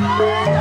Música